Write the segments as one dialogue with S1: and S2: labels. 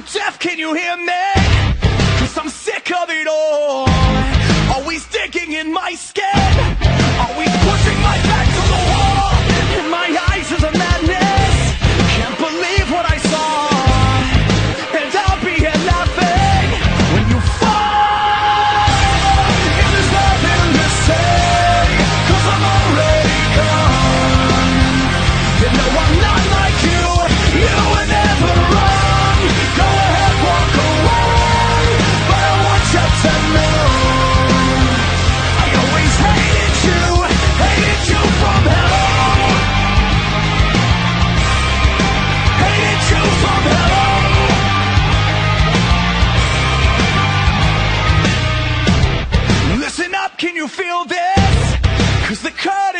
S1: you deaf? Can you hear me? Cause I'm sick of it all. Always digging in my skin. Always pushing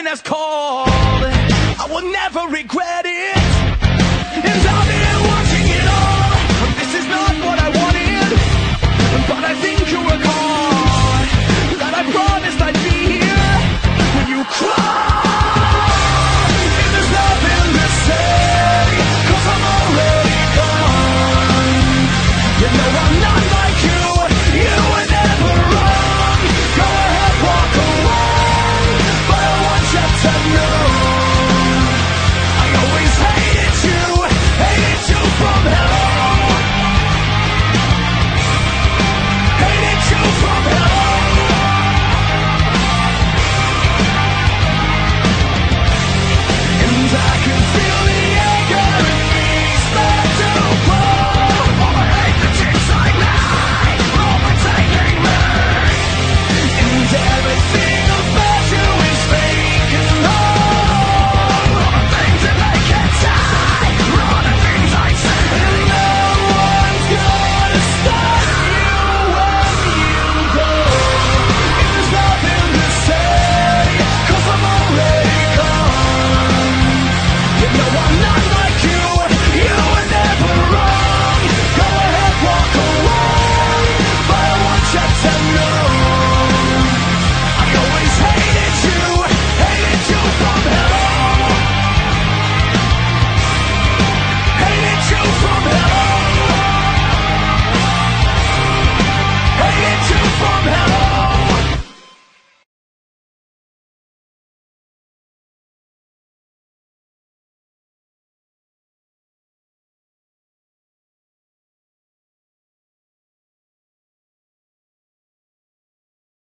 S1: something that's called. I will never regret it. And I'll be